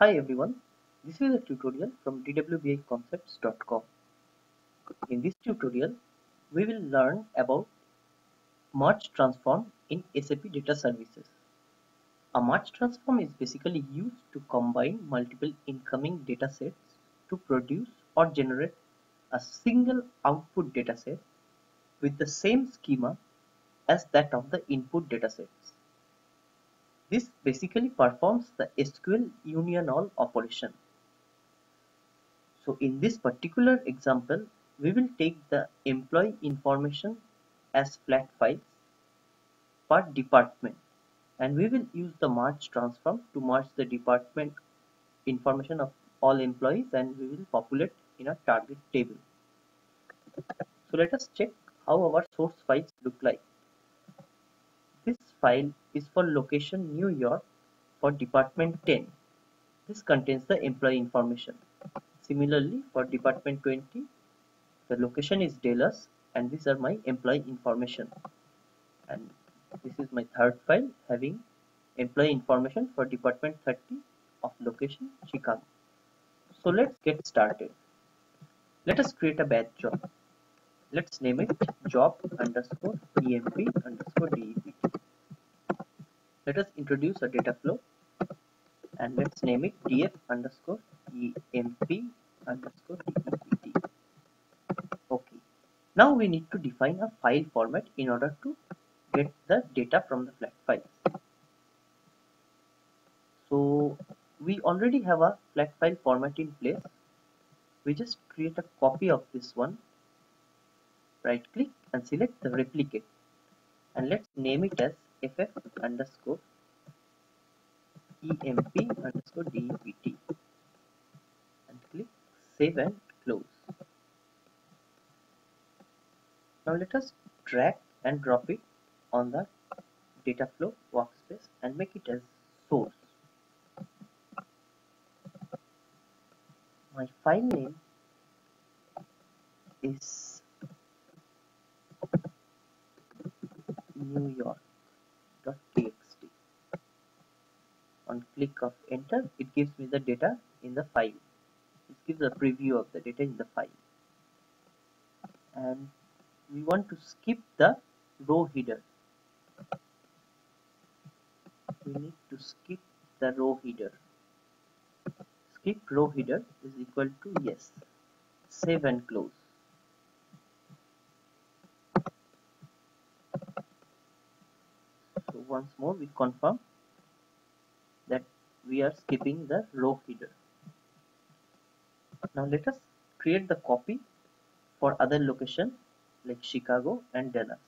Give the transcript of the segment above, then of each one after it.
Hi everyone, this is a tutorial from dwbiconcepts.com. In this tutorial, we will learn about merge transform in SAP data services. A merge transform is basically used to combine multiple incoming datasets to produce or generate a single output dataset with the same schema as that of the input datasets. This basically performs the SQL union all operation. So in this particular example, we will take the employee information as flat files per department and we will use the merge transform to merge the department information of all employees and we will populate in a target table. So let us check how our source files look like. File is for location New York for department 10. This contains the employee information. Similarly, for department 20, the location is Dallas and these are my employee information. And this is my third file having employee information for department 30 of location Chicago. So let's get started. Let us create a batch job. Let's name it job underscore emp underscore dept let us introduce a data flow. And let's name it df underscore emp underscore okay. Now we need to define a file format in order to get the data from the flat files so we already have a flat file format in place. We just create a copy of this one. Right click and select the replicate. And let's name it as ff underscore emp underscore dept and click save and close. Now let us drag and drop it on the data flow workspace and make it as source. My file name is New York on click of enter it gives me the data in the file. It gives a preview of the data in the file. And we want to skip the row header. We need to skip the row header. Skip row header is equal to yes. Save and close so once more we confirm that we are skipping the row header now let us create the copy for other location like Chicago and Dallas.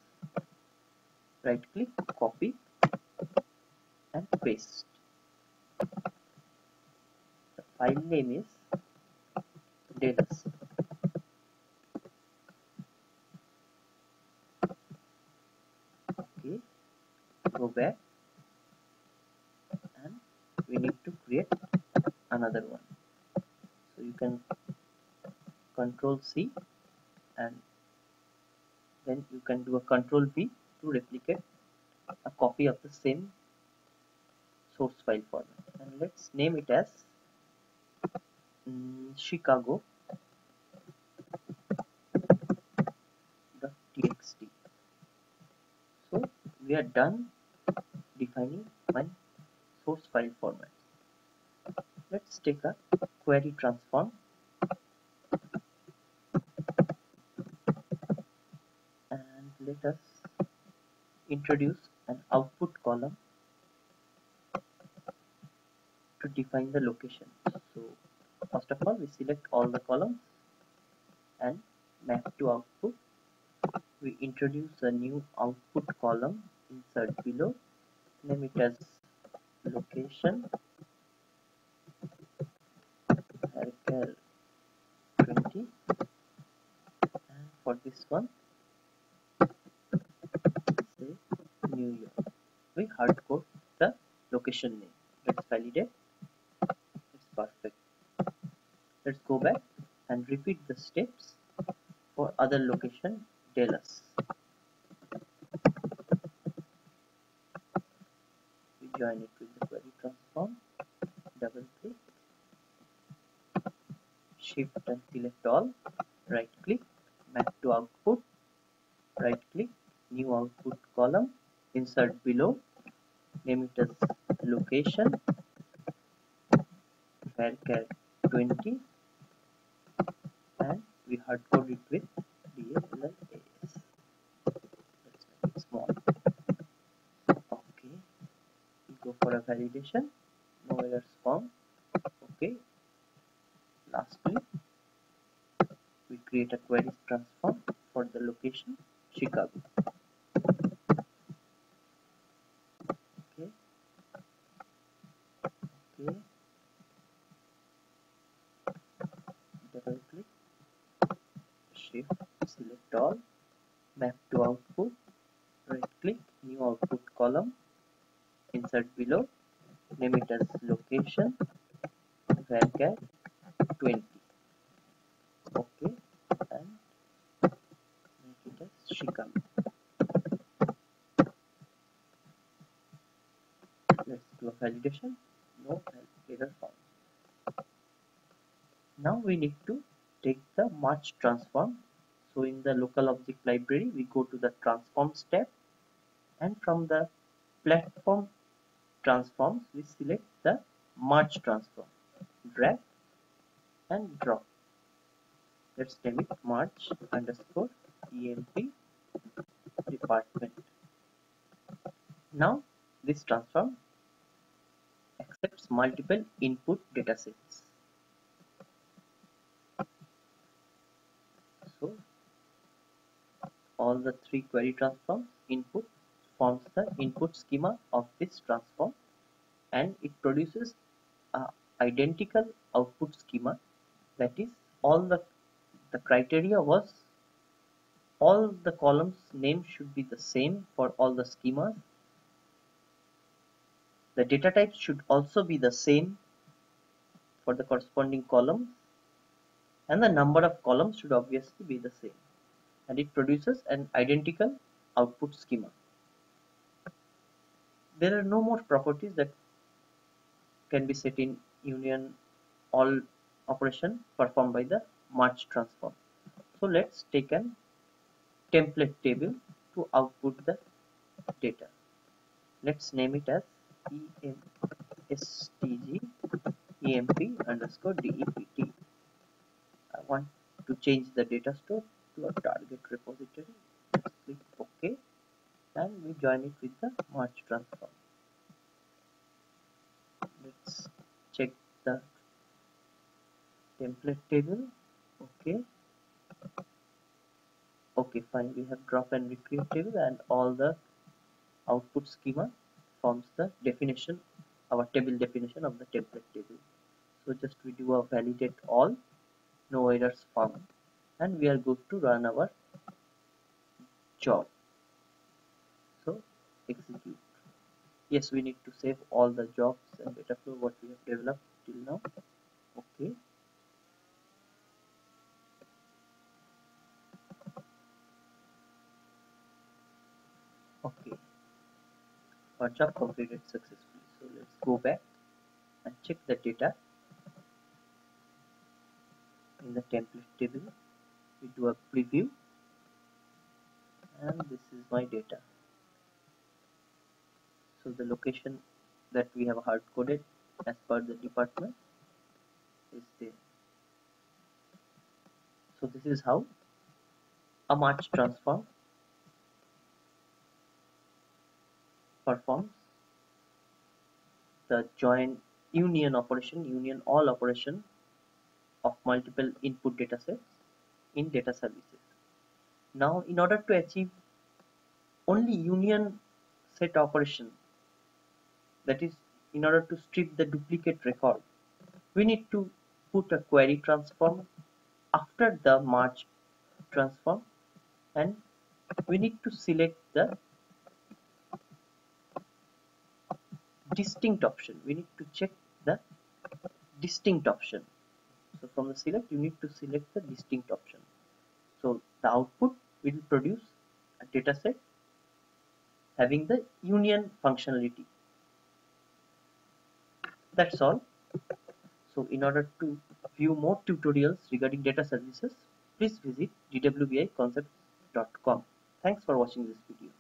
Right click copy and paste. The file name is Dallas okay go back and we need to create another one. So you can control C and then you can do a control V to replicate a copy of the same source file format. And let's name it as um, Chicago txt so we are done defining my source file format. Let's take a query transform and let us introduce an output column to define the location. So first of all we select all the columns and map to output. We introduce a new output column insert below name it as location. Varchar 20 and for this one say New York. We hard code the location name. Let's validate. It's perfect. Let's go back and repeat the steps for other location Dallas join it with the query transform double click shift and select all right click map to output right click new output column insert below name it as location varchar 20 and we hard code it with DLLAS. Let's make it small. Okay, we go for a validation. No errors found. Okay. Lastly, we create a query transform for the location Chicago. Okay. Okay. Double click shift select all map to output right click new output column insert below. Name it as location. Varchar 20 okay. And make it as shikam. Let's do a validation. No error found. Now we need to take the merge transform. So in the local object library we go to the transforms tab and from the platform transforms we select the merge transform. Drag and drop. Let's name it merge underscore emp department. Now this transform accepts multiple input datasets so all the three query transforms input forms the input schema of this transform and it produces a identical output schema. That is all the the criteria was all the columns name should be the same for all the schemas. The data types should also be the same for the corresponding columns and the number of columns should obviously be the same. And it produces an identical output schema. There are no more properties that can be set in union all operation performed by the merge transform. So let's take an template table to output the data. Let's name it as emstg emp underscore dept want to change the data store to a target repository let's click ok and we join it with the merge transform. Let's check the template table. Okay. Okay fine. We have drop and recreate table and all the output schema forms the definition our table definition of the template table. So just we do a validate all no errors found. And we are good to run our job execute yes we need to save all the jobs and data flow what we have developed till now. Okay. Okay. Our job completed successfully. So let's go back and check the data in the template table. We do a preview. And this is my data so the location that we have hard coded as per the department is there so this is how a merge transform performs the join union operation union all operation of multiple input datasets in data services. Now, in order to achieve only union set operation, that is, in order to strip the duplicate record, we need to put a query transform after the merge transform and we need to select the distinct option. We need to check the distinct option. So from the select you need to select the distinct option. So the output will produce a data set having the union functionality that's all so in order to view more tutorials regarding data services, please visit dwbiconcepts.com. Thanks for watching this video.